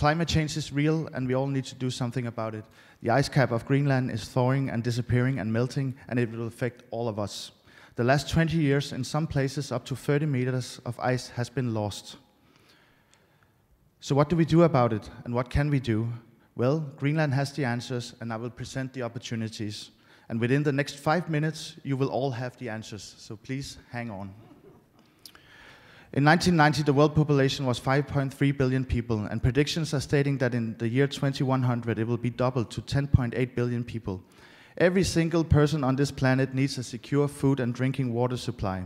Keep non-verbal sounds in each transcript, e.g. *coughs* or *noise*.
Climate change is real and we all need to do something about it. The ice cap of Greenland is thawing and disappearing and melting and it will affect all of us. The last 20 years, in some places, up to 30 meters of ice has been lost. So what do we do about it and what can we do? Well, Greenland has the answers and I will present the opportunities. And within the next five minutes, you will all have the answers. So please hang on. In 1990, the world population was 5.3 billion people, and predictions are stating that in the year 2100, it will be doubled to 10.8 billion people. Every single person on this planet needs a secure food and drinking water supply.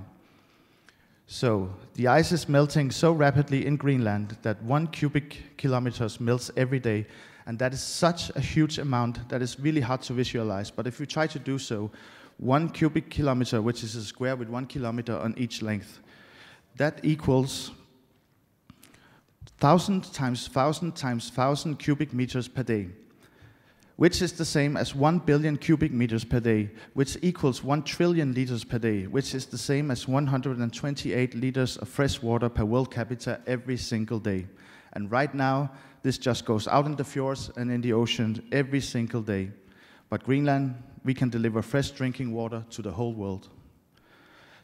So, the ice is melting so rapidly in Greenland that one cubic kilometers melts every day, and that is such a huge amount that is really hard to visualize. But if you try to do so, one cubic kilometer, which is a square with one kilometer on each length, that equals 1,000 times 1,000 times 1,000 cubic meters per day, which is the same as 1 billion cubic meters per day, which equals 1 trillion liters per day, which is the same as 128 liters of fresh water per world capita every single day. And right now, this just goes out in the fjords and in the ocean every single day. But Greenland, we can deliver fresh drinking water to the whole world.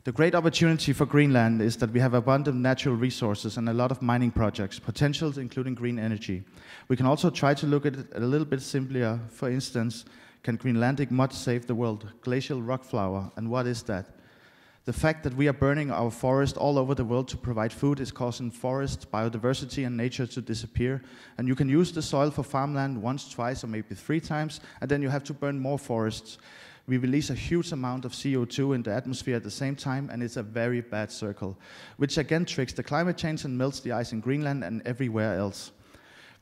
The great opportunity for Greenland is that we have abundant natural resources and a lot of mining projects, potentials including green energy. We can also try to look at it a little bit simpler. For instance, can Greenlandic mud save the world? Glacial rock flour, and what is that? The fact that we are burning our forest all over the world to provide food is causing forest, biodiversity, and nature to disappear. And you can use the soil for farmland once, twice, or maybe three times, and then you have to burn more forests we release a huge amount of CO2 in the atmosphere at the same time, and it's a very bad circle, which again tricks the climate change and melts the ice in Greenland and everywhere else.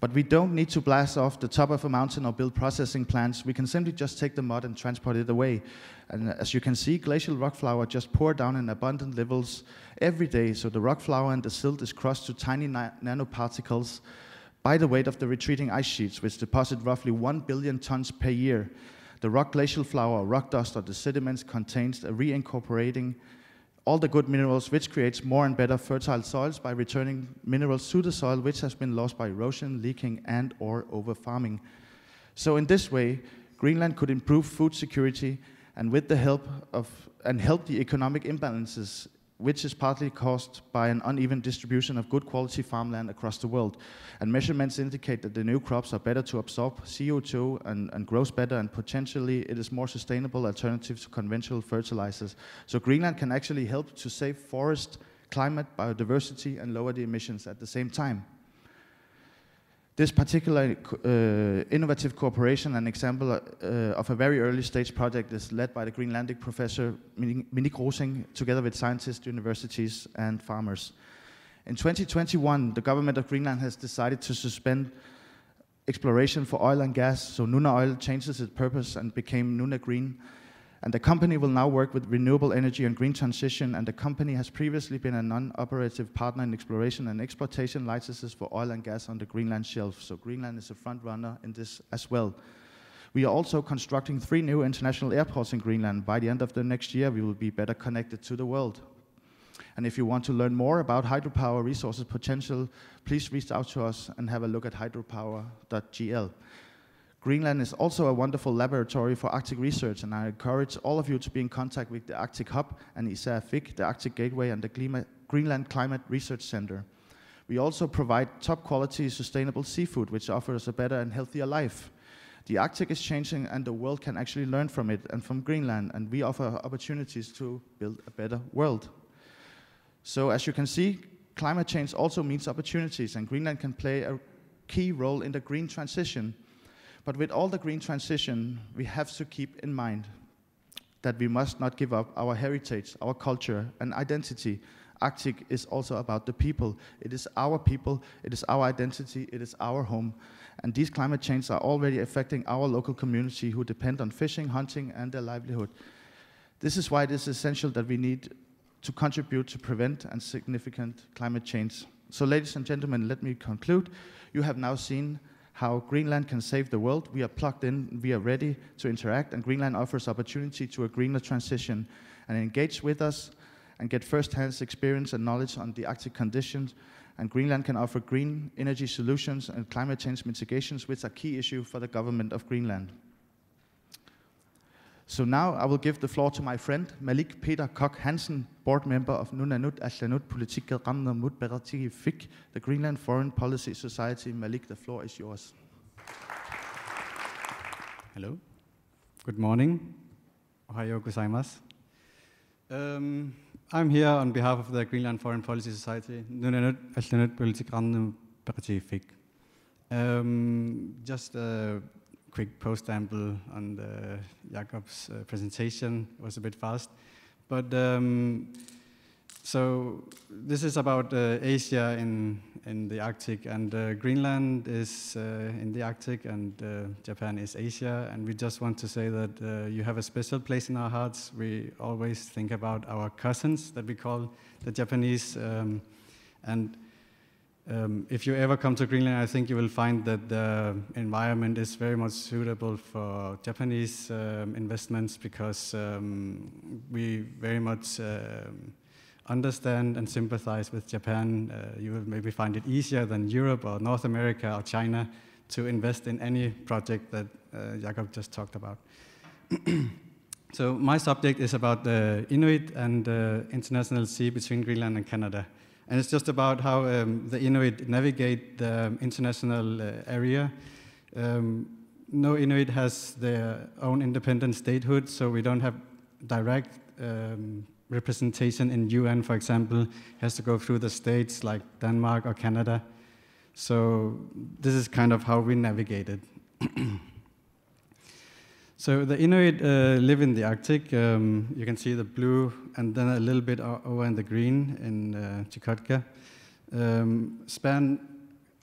But we don't need to blast off the top of a mountain or build processing plants. We can simply just take the mud and transport it away. And as you can see, glacial rock flour just pour down in abundant levels every day. So the rock flour and the silt is crushed to tiny nanoparticles by the weight of the retreating ice sheets, which deposit roughly 1 billion tons per year. The rock glacial flour, rock dust, or the sediments contains a reincorporating all the good minerals, which creates more and better fertile soils by returning minerals to the soil, which has been lost by erosion, leaking, and or over farming. So in this way, Greenland could improve food security and with the help of and help the economic imbalances which is partly caused by an uneven distribution of good quality farmland across the world. And measurements indicate that the new crops are better to absorb CO2 and, and grows better, and potentially it is more sustainable alternative to conventional fertilizers. So Greenland can actually help to save forest, climate, biodiversity, and lower the emissions at the same time. This particular uh, innovative cooperation, an example uh, of a very early stage project, is led by the Greenlandic professor Minik Rosing, together with scientists, universities, and farmers. In 2021, the government of Greenland has decided to suspend exploration for oil and gas, so Nuna Oil changes its purpose and became Nuna Green, and the company will now work with renewable energy and green transition, and the company has previously been a non-operative partner in exploration and exploitation licenses for oil and gas on the Greenland shelf. So Greenland is a front runner in this as well. We are also constructing three new international airports in Greenland. By the end of the next year, we will be better connected to the world. And if you want to learn more about hydropower resources potential, please reach out to us and have a look at hydropower.gl. Greenland is also a wonderful laboratory for Arctic research, and I encourage all of you to be in contact with the Arctic Hub and ISAFIC, the Arctic Gateway, and the Klima Greenland Climate Research Center. We also provide top quality sustainable seafood, which offers a better and healthier life. The Arctic is changing, and the world can actually learn from it and from Greenland, and we offer opportunities to build a better world. So, as you can see, climate change also means opportunities, and Greenland can play a key role in the green transition. But with all the green transition, we have to keep in mind that we must not give up our heritage, our culture, and identity. Arctic is also about the people. It is our people, it is our identity, it is our home. And these climate changes are already affecting our local community who depend on fishing, hunting, and their livelihood. This is why it is essential that we need to contribute to prevent and significant climate change. So ladies and gentlemen, let me conclude. You have now seen how Greenland can save the world. We are plugged in, we are ready to interact, and Greenland offers opportunity to a greener transition and engage with us and get first-hand experience and knowledge on the Arctic conditions and Greenland can offer green energy solutions and climate change mitigations, which are key issue for the government of Greenland. So now I will give the floor to my friend Malik Peter Koch Hansen, board member of Nunanut Aslanut Politikkeramnamut Beratigi Fik, the Greenland Foreign Policy Society. Malik, the floor is yours. Hello. Good morning. Ohayo gozaimasu. Um, I'm here on behalf of the Greenland Foreign Policy Society, Nunanut Aslanut Politikkeramnamut Beratigi Fik. Um, just a quick post-amble on the Jacob's uh, presentation. It was a bit fast. But um, so this is about uh, Asia in, in the Arctic, and uh, Greenland is uh, in the Arctic, and uh, Japan is Asia. And we just want to say that uh, you have a special place in our hearts. We always think about our cousins that we call the Japanese. Um, and um, if you ever come to Greenland, I think you will find that the environment is very much suitable for Japanese um, investments because um, we very much um, understand and sympathize with Japan. Uh, you will maybe find it easier than Europe or North America or China to invest in any project that uh, Jacob just talked about. *clears throat* so my subject is about the Inuit and the international sea between Greenland and Canada. And it's just about how um, the Inuit navigate the international uh, area. Um, no Inuit has their own independent statehood, so we don't have direct um, representation in UN, for example. Has to go through the states like Denmark or Canada. So this is kind of how we navigate it. *clears throat* So the Inuit uh, live in the Arctic. Um, you can see the blue and then a little bit over in the green in uh, Chukotka. Um, span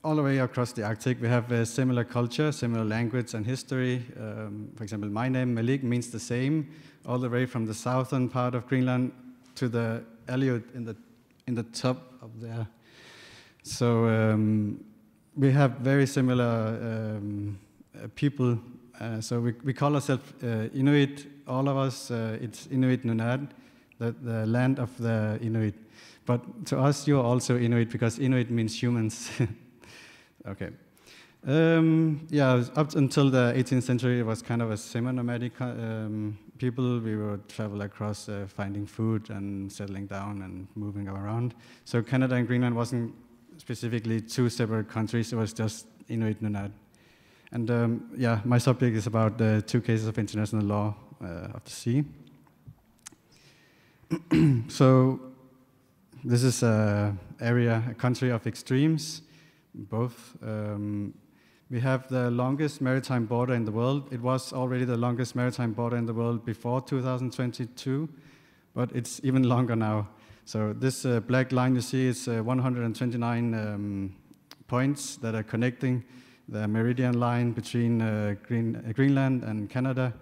all the way across the Arctic. We have a similar culture, similar language and history. Um, for example, my name, Malik, means the same, all the way from the southern part of Greenland to the Aleut in the, in the top of there. So um, we have very similar um, people uh, so we, we call ourselves uh, Inuit, all of us, uh, it's Inuit Nunaat, the, the land of the Inuit. But to us, you're also Inuit because Inuit means humans. *laughs* okay. Um, yeah, up until the 18th century, it was kind of a semi-nomadic um, people. We would travel across, uh, finding food and settling down and moving around. So Canada and Greenland wasn't specifically two separate countries. It was just Inuit Nunaat. And um, yeah, my subject is about the two cases of international law uh, of the sea. *clears throat* so this is an area, a country of extremes, both. Um, we have the longest maritime border in the world. It was already the longest maritime border in the world before 2022, but it's even longer now. So this uh, black line you see is uh, 129 um, points that are connecting the meridian line between uh, Green, uh, Greenland and Canada.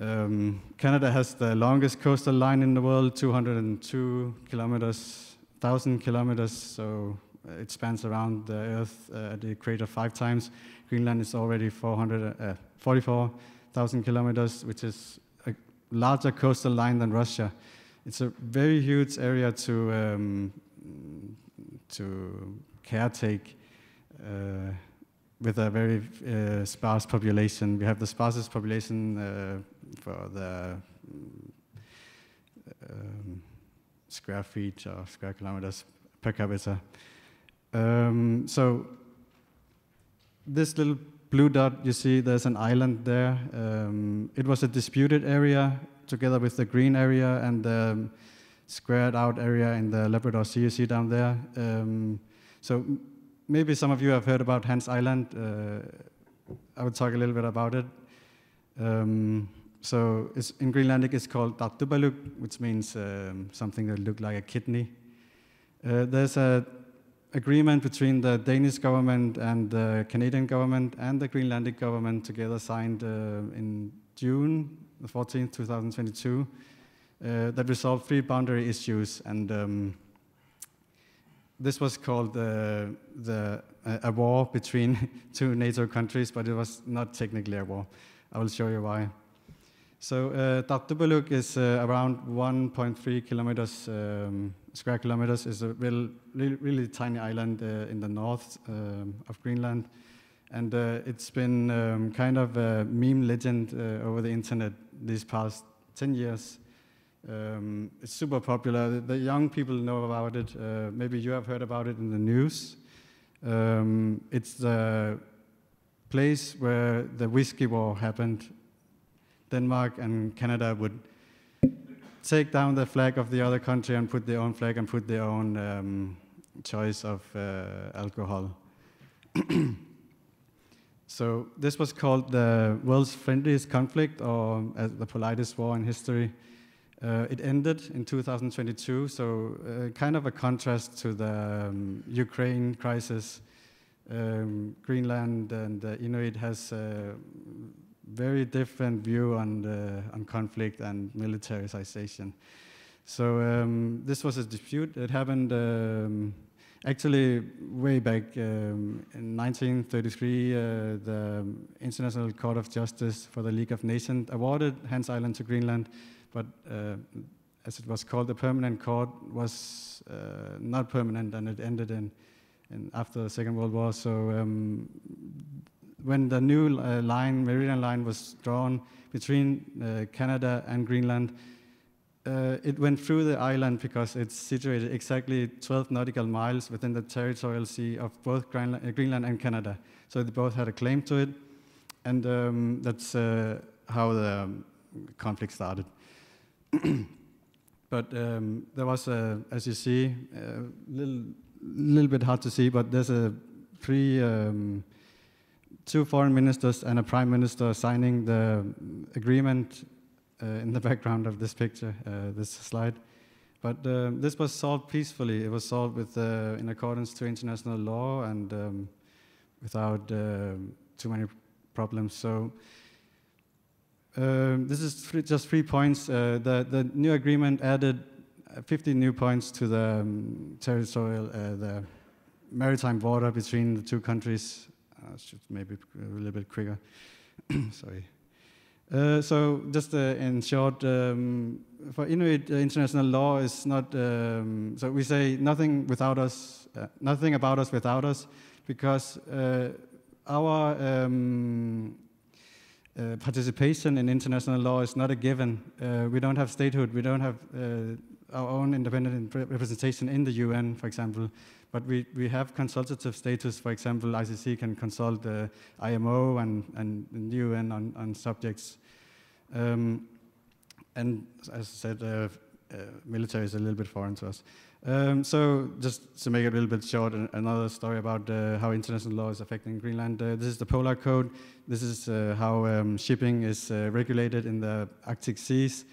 Um, Canada has the longest coastal line in the world, 202 kilometers, 1,000 kilometers, so it spans around the Earth uh, the equator five times. Greenland is already 44,000 kilometers, which is a larger coastal line than Russia. It's a very huge area to, um, to caretake. Uh, with a very uh, sparse population. We have the sparsest population uh, for the um, square feet or square kilometers per capita. Um, so this little blue dot you see, there's an island there. Um, it was a disputed area together with the green area and the squared out area in the Labrador Sea you see down there. Um, so maybe some of you have heard about Hans Island. Uh, I would talk a little bit about it. Um, so in Greenlandic, it's called Tartupaluk, which means um, something that looks like a kidney. Uh, there's an agreement between the Danish government and the Canadian government and the Greenlandic government together signed uh, in June the 14th, 2022, uh, that resolved three boundary issues and um, this was called uh, the, uh, a war between *laughs* two NATO countries, but it was not technically a war. I will show you why. So uh, is uh, around 1.3 kilometers um, square kilometers. is a real, really, really tiny island uh, in the north um, of Greenland. And uh, it's been um, kind of a meme legend uh, over the internet these past 10 years. Um, it's super popular. The, the, young people know about it. Uh, maybe you have heard about it in the news. Um, it's the place where the whiskey war happened. Denmark and Canada would take down the flag of the other country and put their own flag and put their own um, choice of uh, alcohol. *clears throat* so this was called the world's friendliest conflict, or uh, the politest war in history. Uh, it ended in 2022, so uh, kind of a contrast to the um, Ukraine crisis. Um, Greenland and the Inuit has a very different view on, the, on conflict and militarization. So um, this was a dispute. It happened um, actually way back um, in 1933. Uh, the International Court of Justice for the League of Nations awarded Hans Island to Greenland but uh, as it was called, the permanent court was uh, not permanent, and it ended in, in, after the Second World War. So um, when the new uh, line, meridian line, was drawn between uh, Canada and Greenland, uh, it went through the island because it's situated exactly 12 nautical miles within the territorial sea of both Greenland, uh, Greenland and Canada. So they both had a claim to it, and um, that's how the conflict started. *clears throat* but um, there was, a, as you see, a little, little bit hard to see, but there's a three, um, two foreign ministers and a prime minister signing the agreement uh, in the *laughs* background of this picture, uh, this slide. But uh, this was solved peacefully. It was solved with, uh, in accordance to international law and um, without uh, too many problems. So um, this is three, just three points. Uh, the, the new agreement added uh, 50 new points to the um, territorial, uh, the maritime border between the two countries. Uh, should maybe a little bit quicker. *coughs* Sorry. Uh, so just uh, in short, um, for Inuit, international law is not. Um, so we say nothing without us, nothing about us without us, because our um, uh, participation in international law is not a given. Uh, we don't have statehood. We don't have uh, our own independent representation in the UN, for example. But we, we have consultative status. For example, ICC can consult the IMO and, and the UN on, on subjects. Um, and as I said, uh, uh, military is a little bit foreign to us. Um, so just to make it a little bit short, another story about uh, how international law is affecting Greenland. Uh, this is the Polar Code. This is uh, how um, shipping is uh, regulated in the Arctic seas.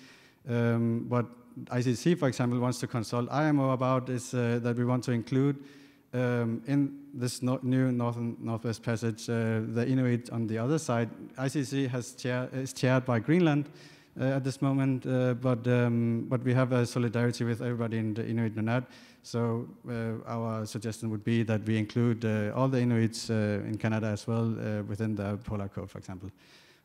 Um, what ICC, for example, wants to consult IMO about is uh, that we want to include um, in this no new northern northwest passage uh, the Inuit on the other side. ICC has chair, is chaired by Greenland. Uh, at this moment, uh, but um, but we have a solidarity with everybody in the Inuit Nunat. So uh, our suggestion would be that we include all the Inuits in Canada as well within the Polar Code, for example.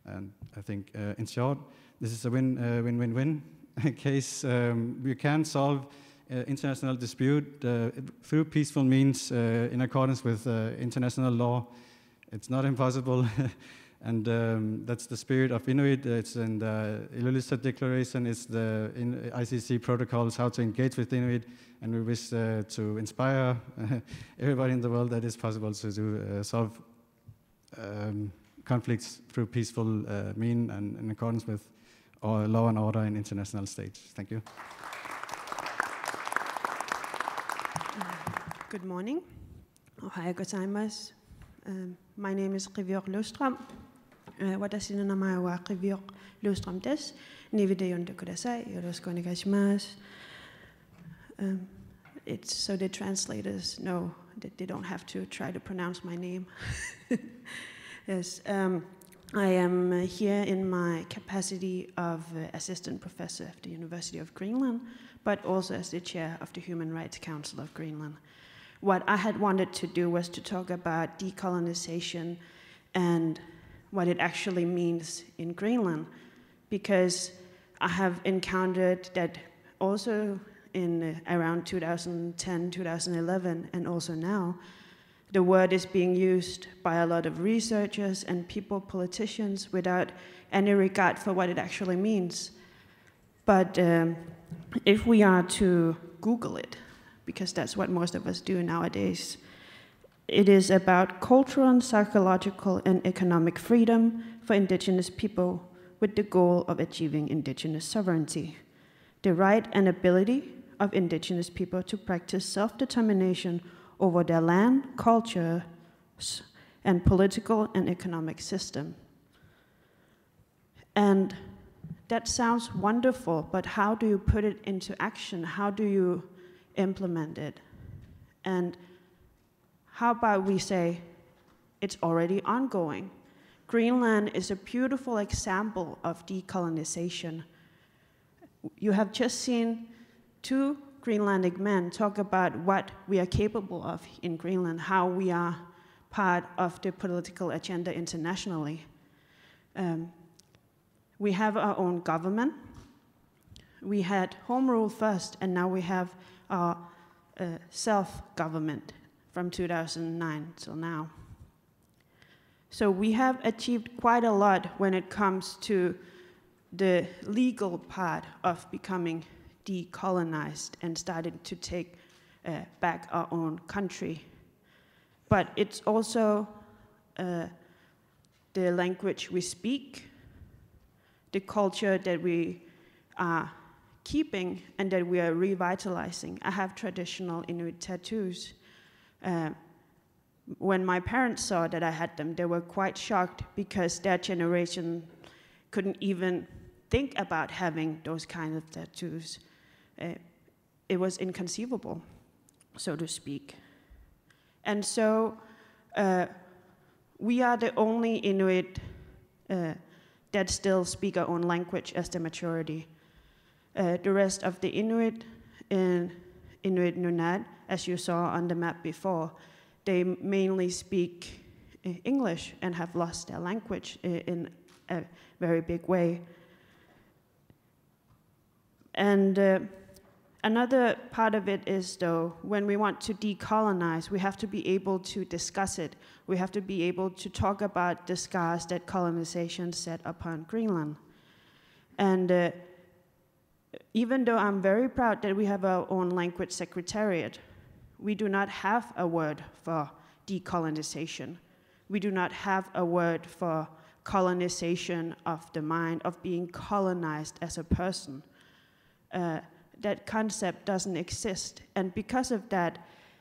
And I think, in short, this is a win-win-win-win *laughs* case. Um, we can solve uh, international dispute uh, through peaceful means uh, in accordance with international law. It's not impossible. *laughs* And um, that's the spirit of Inuit. It's in the Ilulissat Declaration, it's the ICC protocols, how to engage with Inuit. And we wish uh, to inspire *laughs* everybody in the world that it's possible to do, uh, solve um, conflicts through peaceful uh, mean and in accordance with law and order in international stage. Thank you. Good morning. Ohayo gozaimasu. Um, my name is Qivioq Løvstrøm. 私の名前はクビオ・ルーストロムです。2ビで読んでください。よろしくお願いします。Um, it's so the translators know that they don't have to try to pronounce my name. *laughs* yes, um, I am here in my capacity of uh, assistant professor at the University of Greenland, but also as the chair of the Human Rights Council of Greenland. What I had wanted to do was to talk about decolonization and what it actually means in Greenland, because I have encountered that also in uh, around 2010, 2011, and also now, the word is being used by a lot of researchers and people, politicians, without any regard for what it actually means. But um, if we are to Google it, because that's what most of us do nowadays, it is about cultural, and psychological, and economic freedom for indigenous people with the goal of achieving indigenous sovereignty, the right and ability of indigenous people to practice self determination over their land, culture, and political and economic system. And that sounds wonderful, but how do you put it into action? How do you implement it? And how about we say it's already ongoing? Greenland is a beautiful example of decolonization. You have just seen two Greenlandic men talk about what we are capable of in Greenland, how we are part of the political agenda internationally. Um, we have our own government. We had home rule first, and now we have our uh, self government from 2009 till now. So we have achieved quite a lot when it comes to the legal part of becoming decolonized and starting to take uh, back our own country. But it's also uh, the language we speak, the culture that we are keeping and that we are revitalizing. I have traditional Inuit tattoos. Uh, when my parents saw that I had them, they were quite shocked because their generation couldn't even think about having those kind of tattoos. Uh, it was inconceivable, so to speak. And so uh, we are the only Inuit uh, that still speak our own language as the majority. Uh, the rest of the Inuit in Inuit Nunat, as you saw on the map before, they mainly speak uh, English and have lost their language uh, in a very big way. And uh, another part of it is, though, when we want to decolonize, we have to be able to discuss it. We have to be able to talk about the scars that colonization set upon Greenland. And uh, even though I'm very proud that we have our own language secretariat, we do not have a word for decolonization. We do not have a word for colonization of the mind, of being colonized as a person. Uh, that concept doesn't exist. And because of that,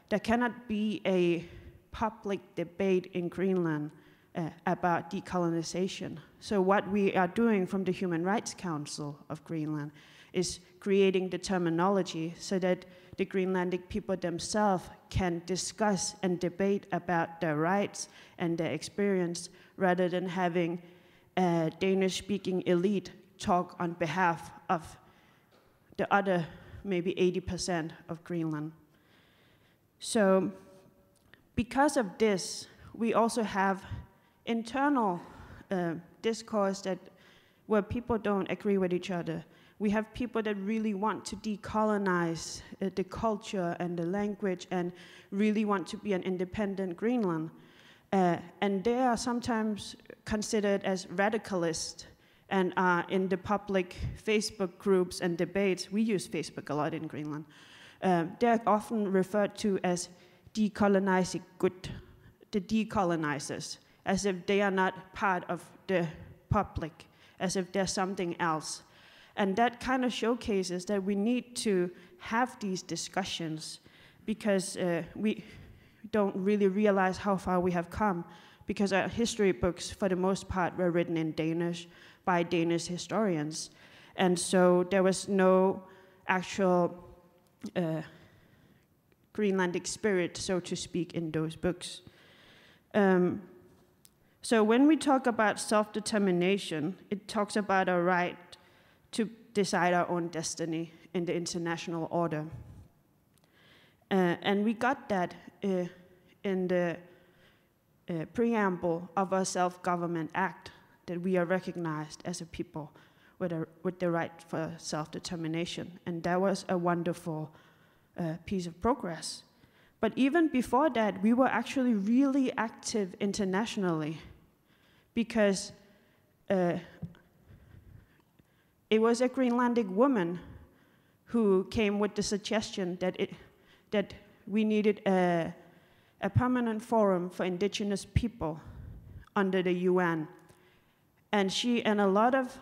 there cannot be a public debate in Greenland uh, about decolonization. So, what we are doing from the Human Rights Council of Greenland is creating the terminology so that the Greenlandic people themselves can discuss and debate about their rights and their experience rather than having a Danish speaking elite talk on behalf of the other maybe 80% of Greenland. So, because of this, we also have internal uh, discourse that where people don't agree with each other. We have people that really want to decolonize uh, the culture and the language and really want to be an independent Greenland. Uh, and they are sometimes considered as radicalist and uh, in the public Facebook groups and debates, we use Facebook a lot in Greenland. Uh, they're often referred to as decolonizing good, the decolonizers, as if they are not part of the public, as if they're something else. And that kind of showcases that we need to have these discussions because uh, we don't really realize how far we have come because our history books, for the most part, were written in Danish by Danish historians. And so there was no actual uh, Greenlandic spirit, so to speak, in those books. Um, so when we talk about self determination, it talks about our right to decide our own destiny in the international order. Uh, and we got that uh, in the uh, preamble of our Self Government Act that we are recognized as a people with, a, with the right for self determination. And that was a wonderful uh, piece of progress. But even before that, we were actually really active internationally because uh, it was a Greenlandic woman who came with the suggestion that, it, that we needed a, a permanent forum for indigenous people under the UN. And she and a lot of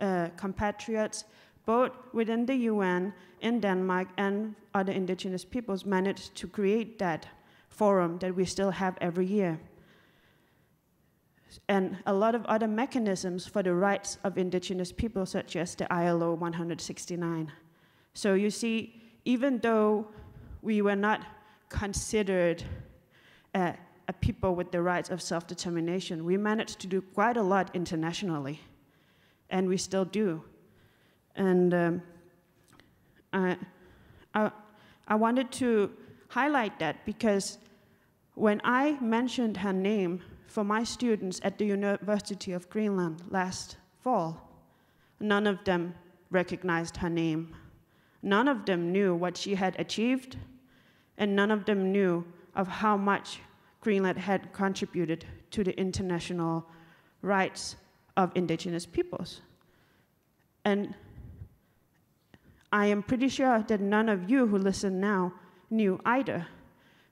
uh, compatriots, both within the UN, in Denmark, and other indigenous peoples, managed to create that forum that we still have every year. And a lot of other mechanisms for the rights of indigenous people, such as the ILO 169. So you see, even though we were not considered a, a people with the rights of self determination, we managed to do quite a lot internationally, and we still do. And um, I, I, I wanted to highlight that because when I mentioned her name for my students at the University of Greenland last fall, none of them recognized her name. None of them knew what she had achieved, and none of them knew of how much Greenland had contributed to the international rights of indigenous peoples. And I am pretty sure that none of you who listen now knew either.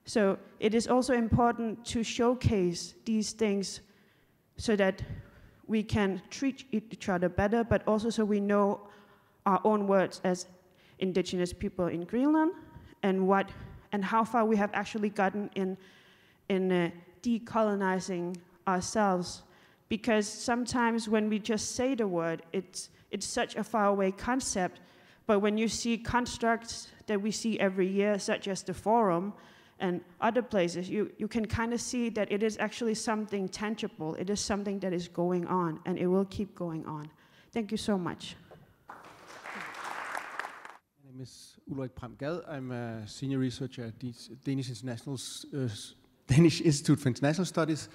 So it is also important to showcase these things so that we can treat each other better, but also so we know our own words as indigenous people in Greenland and what and how far we have actually gotten in in uh, decolonizing ourselves. Because sometimes when we just say the word it's it's such a faraway concept but when you see constructs that we see every year such as the forum and other places you, you can kind of see that it is actually something tangible it is something that is going on and it will keep going on thank you so much My name is Ulrik Pram I'm a senior researcher at Danish International's uh, Danish Institute for International Studies.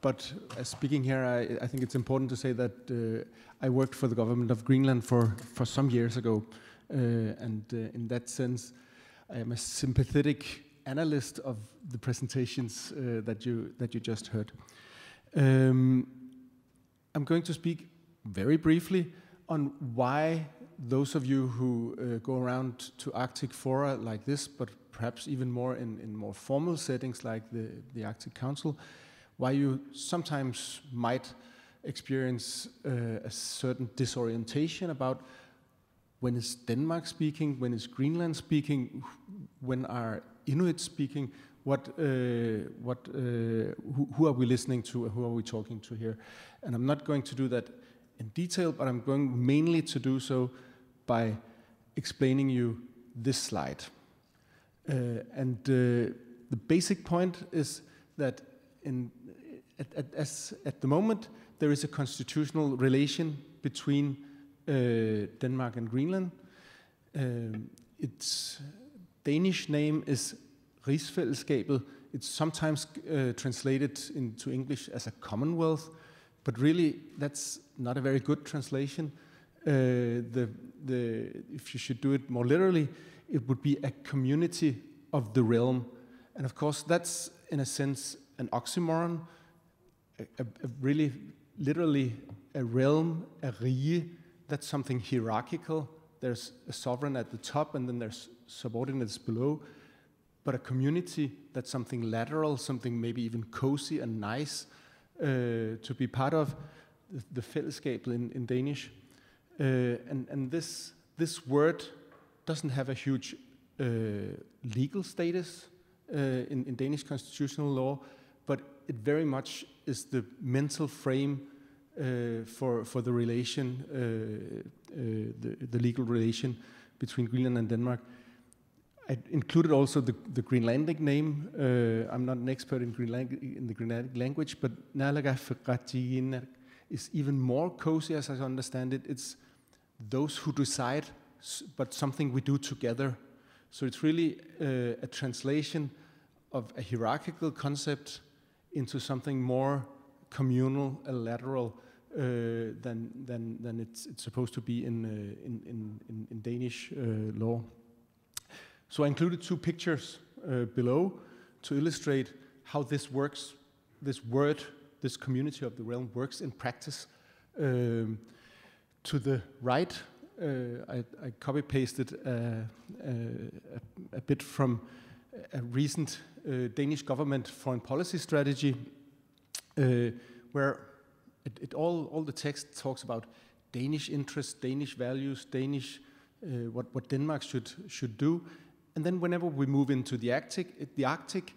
But as speaking here, I, I think it's important to say that uh, I worked for the government of Greenland for, for some years ago. Uh, and uh, in that sense, I am a sympathetic analyst of the presentations uh, that, you, that you just heard. Um, I'm going to speak very briefly on why those of you who uh, go around to Arctic fora like this, but perhaps even more in, in more formal settings like the, the Arctic Council, why you sometimes might experience uh, a certain disorientation about when is Denmark speaking, when is Greenland speaking, when are Inuit speaking, what, uh, what, uh, who, who, are we listening to, who are we talking to here? And I'm not going to do that in detail, but I'm going mainly to do so by explaining you this slide. Uh, and uh, the basic point is that in, at, at, as, at the moment, there is a constitutional relation between uh, Denmark and Greenland. Um, its Danish name is Rigsfællesskabet. It's sometimes uh, translated into English as a commonwealth, but really that's not a very good translation. Uh, the, the, if you should do it more literally, it would be a community of the realm. And of course, that's in a sense an oxymoron, a, a, a really literally a realm, a rige, that's something hierarchical. There's a sovereign at the top, and then there's subordinates below. But a community, that's something lateral, something maybe even cozy and nice uh, to be part of. The, the in, in Danish. Uh, and and this, this word doesn't have a huge uh, legal status uh, in, in Danish constitutional law, but it very much is the mental frame uh, for, for the relation, uh, the, the legal relation between Greenland and Denmark. I included also the, the Greenlandic name. Uh, I'm not an expert in, Greenland, in the Greenlandic language, but Nalaga is even more cozy as I understand it. It's those who decide, but something we do together. So it's really uh, a translation of a hierarchical concept into something more communal, a lateral, uh, than, than, than it's, it's supposed to be in, uh, in, in, in Danish uh, law. So I included two pictures uh, below to illustrate how this works, this word, this community of the realm works in practice. Um, to the right, uh, I, I copy pasted a, a, a, bit from a recent uh, Danish government foreign policy strategy, uh, where it, it, all, all the text talks about Danish interests, Danish values, Danish uh, what, what Denmark should, should do. And then whenever we move into the Arctic, it, the Arctic,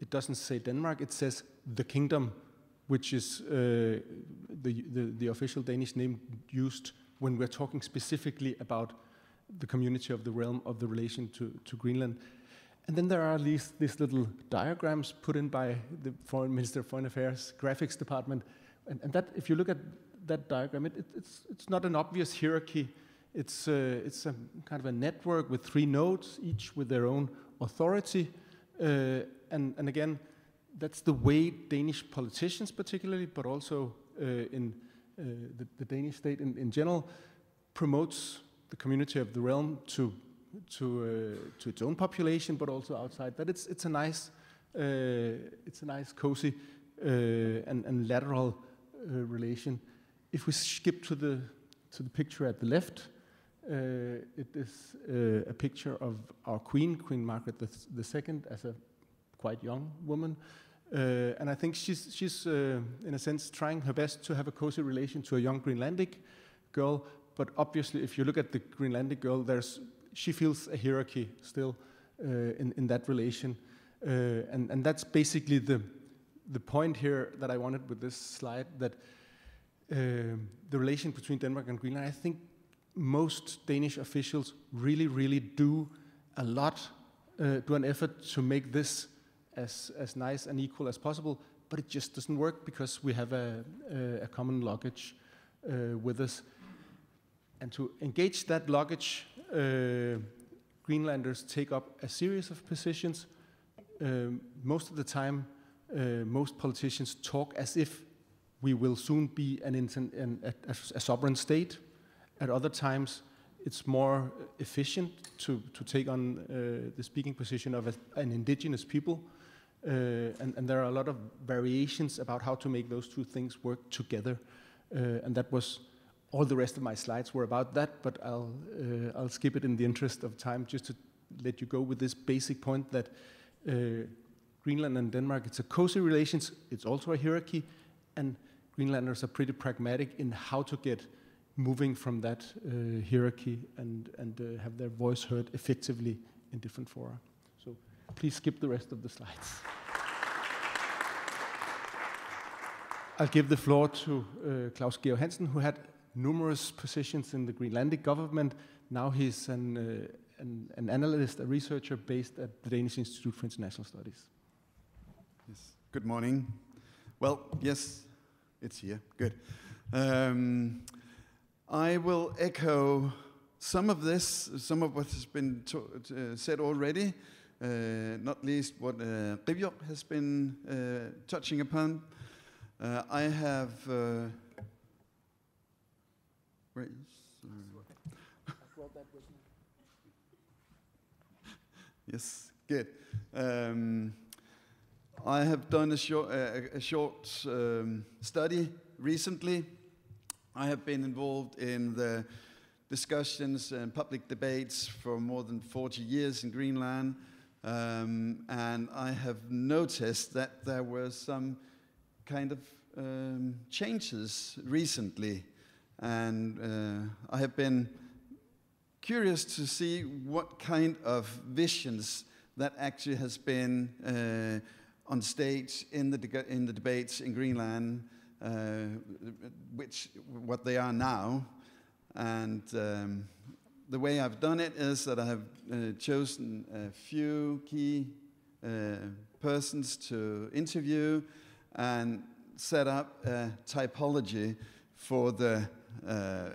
it doesn't say Denmark, it says the kingdom, which is uh, the, the, the official Danish name used when we're talking specifically about the community of the realm of the relation to, to Greenland. And then there are these, these little diagrams put in by the Foreign Minister of Foreign Affairs graphics department. And, and that, if you look at that diagram, it, it, it's, it's not an obvious hierarchy. It's, uh, it's a kind of a network with three nodes, each with their own authority. Uh, and, and again, that's the way Danish politicians, particularly, but also uh, in uh, the, the, Danish state in, in, general, promotes the community of the realm to to uh, to its own population, but also outside. That it's it's a nice it's a nice cozy and, and lateral relation. If we skip to the to the picture at the left, it is uh, a picture of our queen, Queen Margrethe II, as a quite young woman. Uh, and I think she's, she's in a sense, trying her best to have a cozy relation to a young Greenlandic girl. But obviously, if you look at the Greenlandic girl, there's, she feels a hierarchy still in, in that relation. and, and that's basically the, the point here that I wanted with this slide that uh, the relation between Denmark and Greenland, I think most Danish officials really, really do a lot, uh, do an effort to make this as, as nice and equal as possible, but it just doesn't work because we have a, a, a common luggage uh, with us. And to engage that luggage, uh, Greenlanders take up a series of positions. Um, most of the time, uh, most politicians talk as if we will soon be an, an, a, a sovereign state at other times, it's more efficient to, to take on uh, the speaking position of a, an indigenous people. Uh, and, and, there are a lot of variations about how to make those two things work together. Uh, and that was all the rest of my slides were about that, but I'll, uh, I'll skip it in the interest of time just to let you go with this basic point that uh, Greenland and Denmark, it's a cozy relations, it's also a hierarchy, and Greenlanders are pretty pragmatic in how to get moving from that uh, hierarchy and, and uh, have their voice heard effectively in different fora. So please skip the rest of the slides. I'll give the floor to uh, Klaus Georg Hansen, who had numerous positions in the Greenlandic government. Now he's an, uh, an, an, analyst, a researcher based at the Danish Institute for International Studies. Yes. Good morning. Well, yes, it's here. Good. Um, I will echo some of this, some of what has been uh, said already, uh, not least what uh, has been uh, touching upon. Uh, I have. Uh, where is, *laughs* yes, good. Um, I have done a short, a short um, study recently I have been involved in the discussions and public debates for more than 40 years in Greenland, um, and I have noticed that there were some kind of um, changes recently, and uh, I have been curious to see what kind of visions that actually has been uh, on stage in the, in the debates in Greenland which what they are now. And um, the way I've done it is that I have uh, chosen a few key uh, persons to interview and set up a typology for the uh,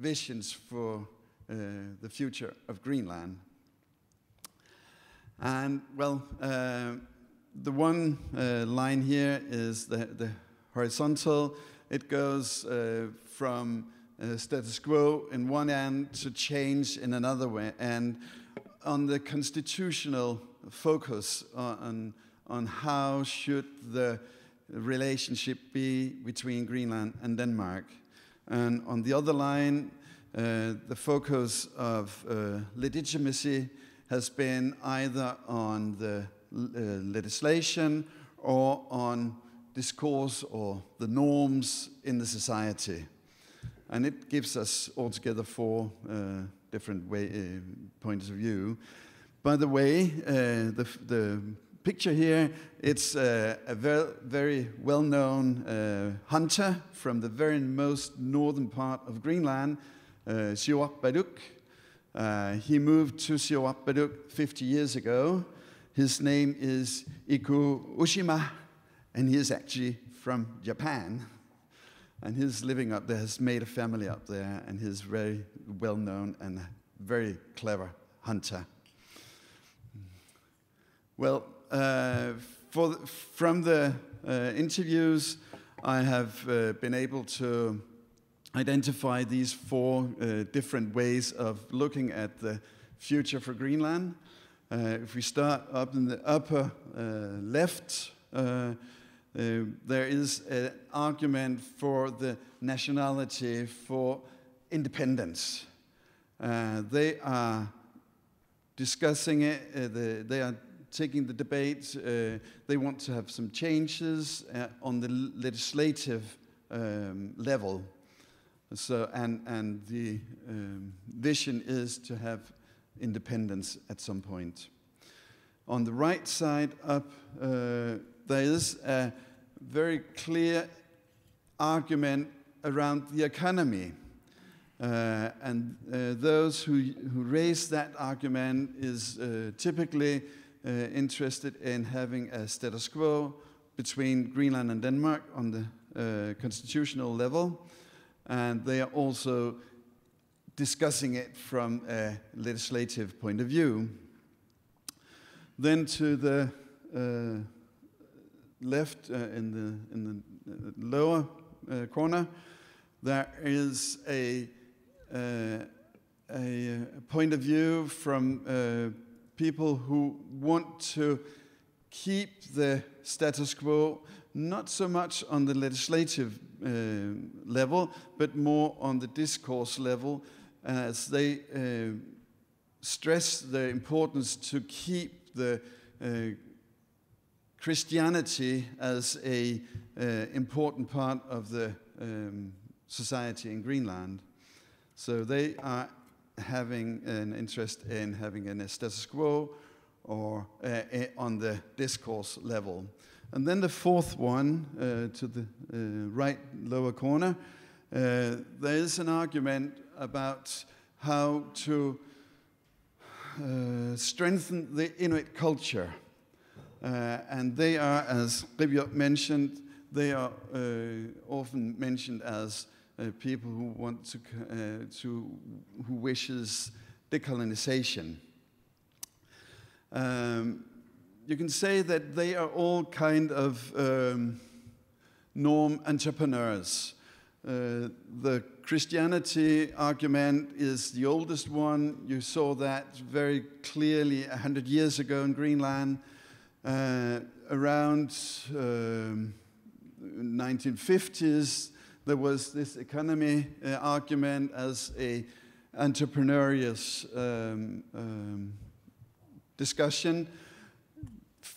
visions for uh, the future of Greenland. And well, uh, the one line here is the, the horizontal it goes uh, from uh, status quo in one end to change in another way. And on the constitutional focus on, on how should the relationship be between Greenland and Denmark. And on the other line, uh, the focus of uh, legitimacy has been either on the uh, legislation or on discourse or the norms in the society. And it gives us altogether four uh, different way, uh, points of view. By the way, uh, the, the picture here, it's uh, a very, very well-known uh, hunter from the very most northern part of Greenland, uh, Baduk. Uh, he moved to Siorapaluk 50 years ago. His name is Ikuo Oshima, and he is actually from Japan. And he's living up there, has made a family up there, and he's very well known and very clever hunter. Well, uh, for, from the uh, interviews, I have uh, been able to identify these four uh, different ways of looking at the future for Greenland. Uh, if we start up in the upper uh, left, there is an argument for the nationality for independence. they are discussing it, the, they are taking the debate. Uh, they want to have some changes uh, on the legislative um, level. So, and, and the um, vision is to have independence at some point. On the right side up, uh, there is a very clear argument around the economy. Uh, and uh, those who, who raise that argument is uh, typically uh, interested in having a status quo between Greenland and Denmark on the uh, constitutional level, and they are also discussing it from a legislative point of view. Then to the uh, left uh, in, the, in the uh, lower uh, corner, there is a, uh, a, point of view from people who want to keep the status quo not so much on the legislative uh, level, but more on the discourse level, as they uh, stress the importance to keep the uh, Christianity as a uh, important part of the um, society in Greenland. So they are having an interest in having a status quo or uh, on the discourse level. And then the fourth one, uh, to the uh, right lower corner, uh, there is an argument about how to uh, strengthen the Inuit culture. Uh, and they are, as Qivioq mentioned, they are often mentioned as uh, people who want to, uh, to, who wishes decolonization. Um, you can say that they are all kind of um, norm entrepreneurs. Uh, the Christianity argument is the oldest one. You saw that very clearly 100 years ago in Greenland. Uh, around um, 1950s, there was this economy uh, argument as a entrepreneurial um, um, discussion.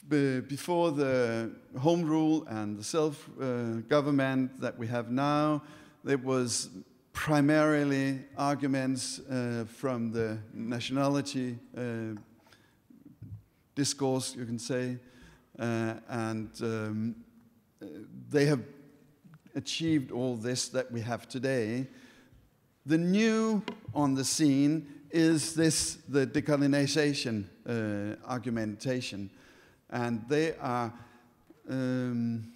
before the home rule and the self uh, government that we have now, there was primarily arguments uh, from the nationality uh, discourse, you can say, uh, and um, they have achieved all this that we have today. The new on the scene is this the decolonization uh, argumentation, and they are um,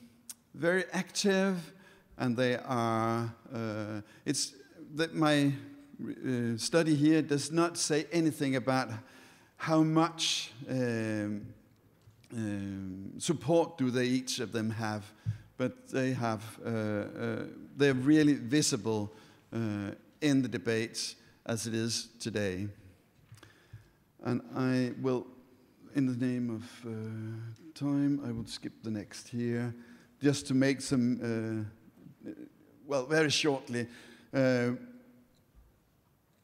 very active, and they are. Uh, it's that my uh, study here does not say anything about how much um, um, support do they each of them have but they have uh, uh, they're really visible uh, in the debates as it is today. And I will, in the name of uh, time, I will skip the next here, just to make some, uh, well, very shortly. Uh,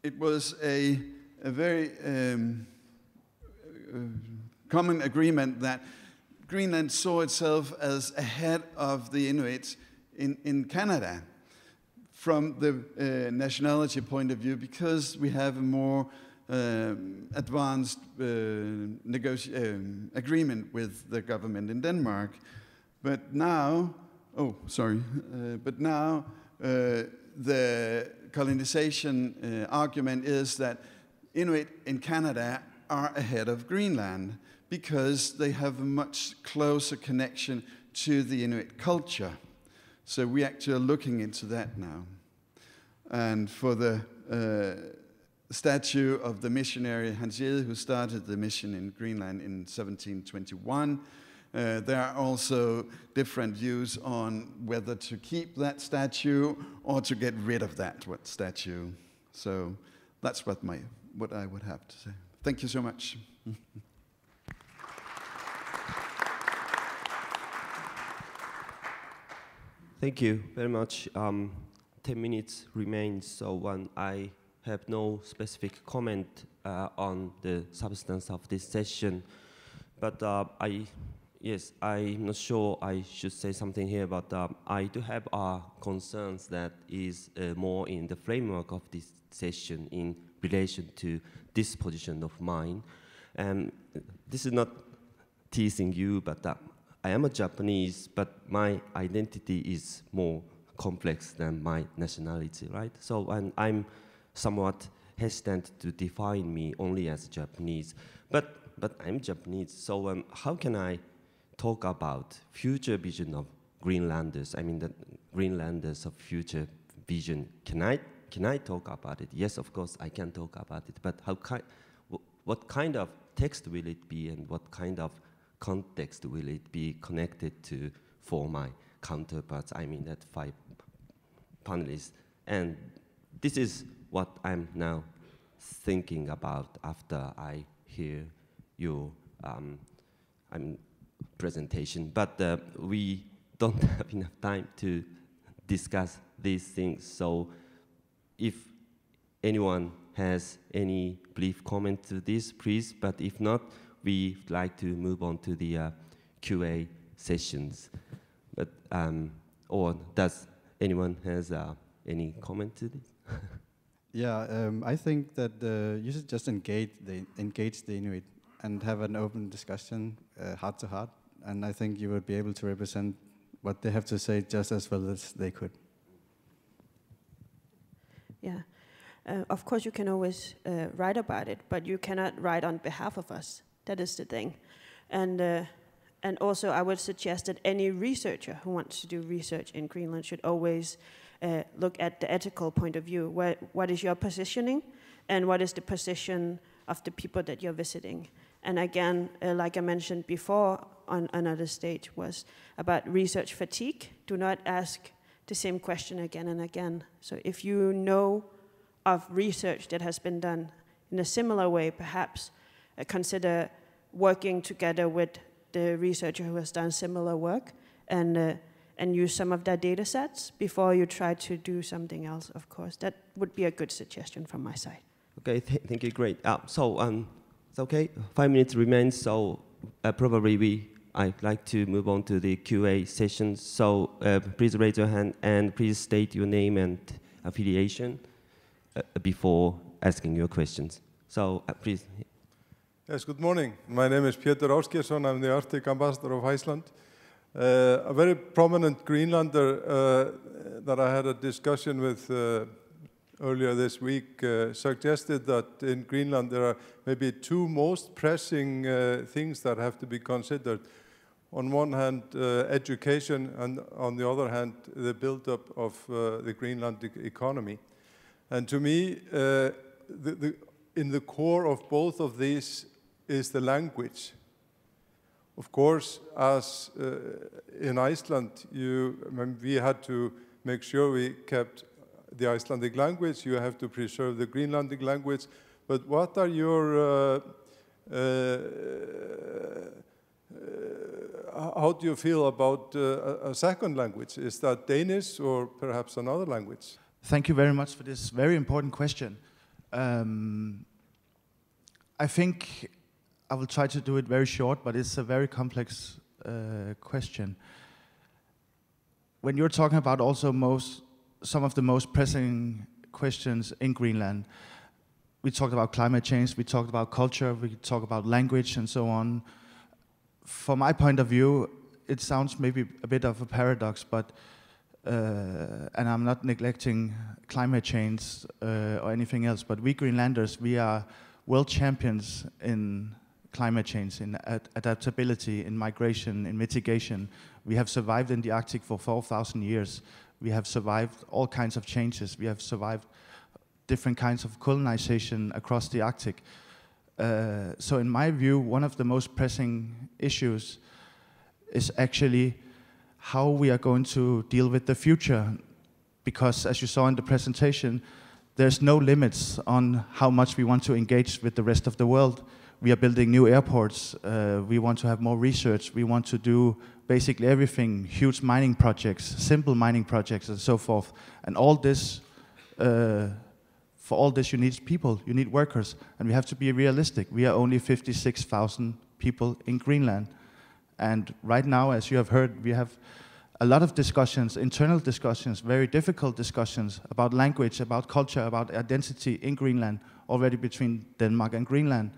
it was a, a very um, common agreement that Greenland saw itself as ahead of the Inuits in, in Canada from the uh, nationality point of view because we have a more um, advanced uh, um, agreement with the government in Denmark. But now, oh, sorry, uh, but now uh, the colonization uh, argument is that Inuit in Canada are ahead of Greenland because they have a much closer connection to the Inuit culture. So we actually are looking into that now. And for the uh, statue of the missionary Hans Egede, who started the mission in Greenland in 1721, uh, there are also different views on whether to keep that statue or to get rid of that statue. So that's what, my, what I would have to say. Thank you so much. Thank you very much. Um, 10 minutes remains, so when I have no specific comment uh, on the substance of this session, but uh, I, yes, I'm not sure I should say something here, but um, I do have uh, concerns that is uh, more in the framework of this session in relation to this position of mine. And this is not teasing you, but uh, I am a Japanese, but my identity is more complex than my nationality, right? So and I'm somewhat hesitant to define me only as Japanese, but but I'm Japanese. So um, how can I talk about future vision of Greenlanders? I mean the Greenlanders of future vision. Can I can I talk about it? Yes, of course I can talk about it. But how ki- what kind of text will it be, and what kind of context will it be connected to for my counterparts? I mean, that five panelists. And this is what I'm now thinking about after I hear your um, um, presentation. But uh, we don't *laughs* have enough time to discuss these things. So if anyone has any brief comment to this, please. But if not, we'd like to move on to the uh, QA sessions. But um, or does anyone has uh, any comment to this? *laughs* Yeah, um, I think that uh, you should just engage the engage the Inuit and have an open discussion, uh, heart to heart, and I think you would be able to represent what they have to say just as well as they could. Yeah. Uh, of course, you can always uh, write about it, but you cannot write on behalf of us. That is the thing. And, uh, and also, I would suggest that any researcher who wants to do research in Greenland should always uh, look at the ethical point of view. What is your positioning, and what is the position of the people that you're visiting? And again, uh, like I mentioned before on another stage, was about research fatigue. Do not ask the same question again and again. So if you know of research that has been done in a similar way, perhaps uh, consider working together with the researcher who has done similar work and uh, and use some of their data sets before you try to do something else. Of course, that would be a good suggestion from my side. Okay, th- thank you. Great. Uh, so, um, it's okay. Five minutes remains. So, uh, probably we. I'd like to move on to the QA session. So, uh, please raise your hand and please state your name and affiliation uh, before asking your questions. So, uh, please. Yes, good morning. My name is Peter Ásgeirsson. I'm the Arctic ambassador of Iceland. Uh, a very prominent Greenlander uh, that I had a discussion with uh, earlier this week uh, suggested that in Greenland there are maybe two most pressing uh, things that have to be considered. On one hand, uh, education, and on the other hand, the build-up of the Greenland e economy. And to me, the, the, in the core of both of these is the language. Of course, as uh, in Iceland, you, I mean, we had to make sure we kept the Icelandic language. You have to preserve the Greenlandic language. But what are your uh, uh, uh, how do you feel about uh, a second language? Is that Danish or perhaps another language? Thank you very much for this very important question. Um, I think I will try to do it very short, but it's a very complex uh, question. When you're talking about also most, some of the most pressing questions in Greenland, we talked about climate change, we talked about culture, we talked about language and so on. From my point of view, it sounds maybe a bit of a paradox, but uh, and I'm not neglecting climate change uh, or anything else, but we Greenlanders, we are world champions in climate change, in ad adaptability, in migration, in mitigation. We have survived in the Arctic for 4,000 years. We have survived all kinds of changes. We have survived different kinds of colonization across the Arctic. Uh, so in my view, one of the most pressing issues is actually how we are going to deal with the future. Because as you saw in the presentation, there's no limits on how much we want to engage with the rest of the world. We are building new airports. Uh, we want to have more research. We want to do basically everything, huge mining projects, simple mining projects, and so forth. And all this uh, for all this, you need people, you need workers, and we have to be realistic. We are only 56,000 people in Greenland. And right now, as you have heard, we have a lot of discussions, internal discussions, very difficult discussions about language, about culture, about identity in Greenland, already between Denmark and Greenland.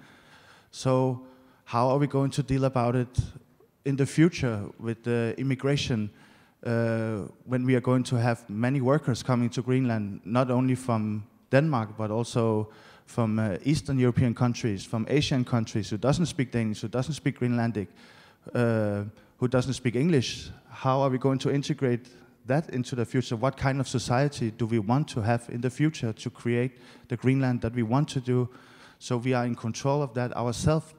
So how are we going to deal about it in the future with the immigration uh, when we are going to have many workers coming to Greenland, not only from Denmark, but also from uh, Eastern European countries, from Asian countries who doesn't speak Danish, who doesn't speak Greenlandic, uh, who doesn't speak English. How are we going to integrate that into the future? What kind of society do we want to have in the future to create the Greenland that we want to do? So we are in control of that ourselves.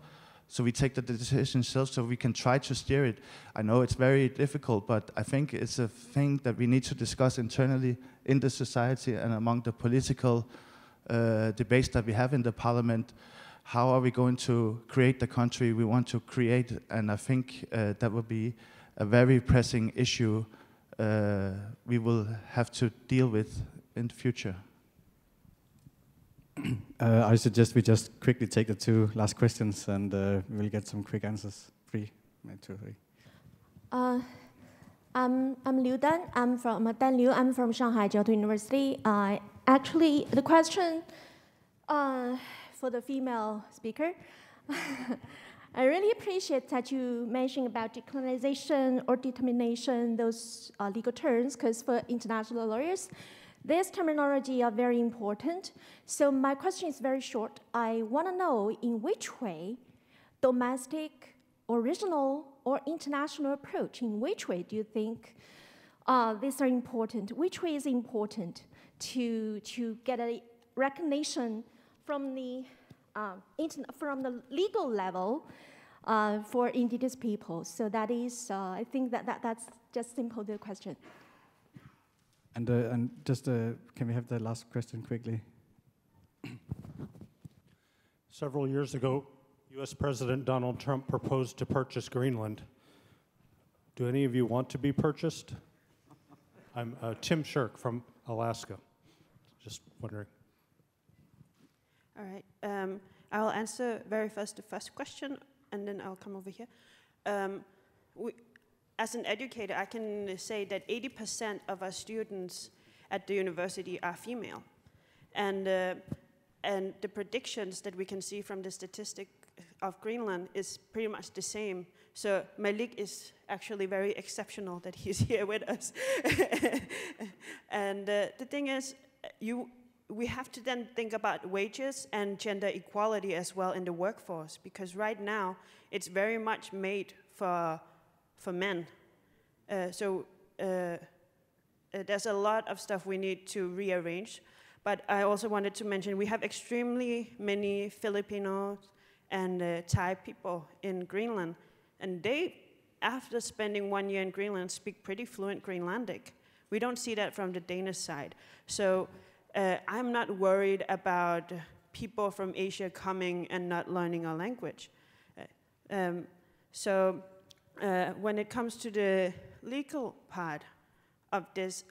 So we take the decision ourselves so we can try to steer it. I know it's very difficult, but I think it's a thing that we need to discuss internally in the society and among the political uh, debates that we have in the parliament. How are we going to create the country we want to create? And I think uh, that will be a very pressing issue uh, we will have to deal with in the future. *clears throat* Uh, I suggest we just quickly take the two last questions and uh, we'll get some quick answers. Three, maybe two, three. Uh, I'm, I'm Liu Dan. I'm from uh, Dan Liu. I'm from Shanghai Jiao University. Actually, the question uh, for the female speaker, *laughs* I really appreciate that you mentioned about decolonization or determination, those uh, legal terms, because for international lawyers, this terminology are very important. So my question is very short. I want to know in which way domestic, original, or international approach, in which way do you think uh, these are important? Which way is important to, to get a recognition from the, uh, from the legal level uh, for indigenous people? So that is, uh, I think that, that that's just simple the question. And, uh, and just, uh, can we have the last question quickly? Several years ago, US President Donald Trump proposed to purchase Greenland. Do any of you want to be purchased? I'm uh, Tim Shirk from Alaska. Just wondering. All right. Um, I will answer very first the first question, and then I'll come over here. Um, we, as an educator, I can say that 80% of our students at the university are female. And, uh, and the predictions that we can see from the statistic of Greenland is pretty much the same. So Malik is actually very exceptional that he's *laughs* here with us. *laughs* and uh, the thing is, you, we have to then think about wages and gender equality as well in the workforce, because right now it's very much made for for men. Uh, so uh, uh, there's a lot of stuff we need to rearrange. But I also wanted to mention we have extremely many Filipinos and uh, Thai people in Greenland, and they, after spending one year in Greenland, speak pretty fluent Greenlandic, We don't see that from the Danish side. So uh, I'm not worried about people from Asia coming and not learning our language. Um, so uh, when it comes to the legal part of this,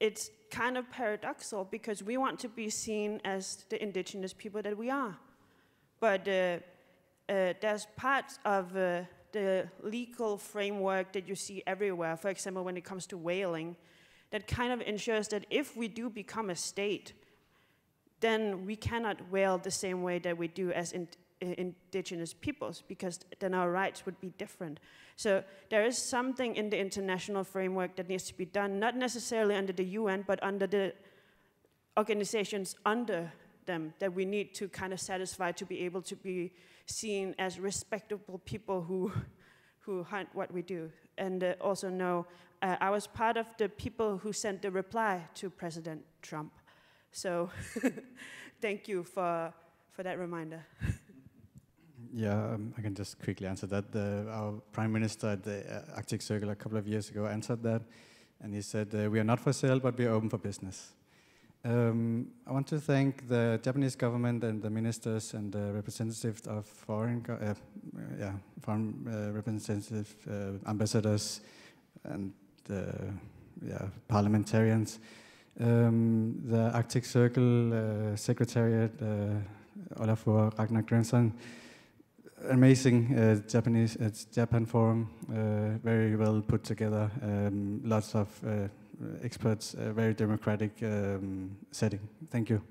it's kind of paradoxical because we want to be seen as the indigenous people that we are. But uh, uh, there's parts of uh, the legal framework that you see everywhere, for example, when it comes to whaling, that kind of ensures that if we do become a state, then we cannot whale the same way that we do as in, indigenous peoples, because then our rights would be different. So there is something in the international framework that needs to be done, not necessarily under the UN, but under the organizations under them that we need to kind of satisfy to be able to be seen as respectable people who, *laughs* who hunt what we do. And uh, also know uh, I was part of the people who sent the reply to President Trump. So *laughs* thank you for, for that reminder. *laughs* Yeah, um, I can just quickly answer that. The, our prime minister at the uh, Arctic Circle a couple of years ago answered that, and he said, uh, "We are not for sale, but we are open for business." Um, I want to thank the Japanese government and the ministers and the representatives of foreign, uh, yeah, foreign uh, representative uh, ambassadors and the yeah, parliamentarians. Um, the Arctic Circle uh, Secretariat, uh, Olafur Ragnar Grímsson, amazing uh, Japanese uh, Japan forum, uh, very well put together, um, lots of uh, experts, very democratic um, setting. Thank you.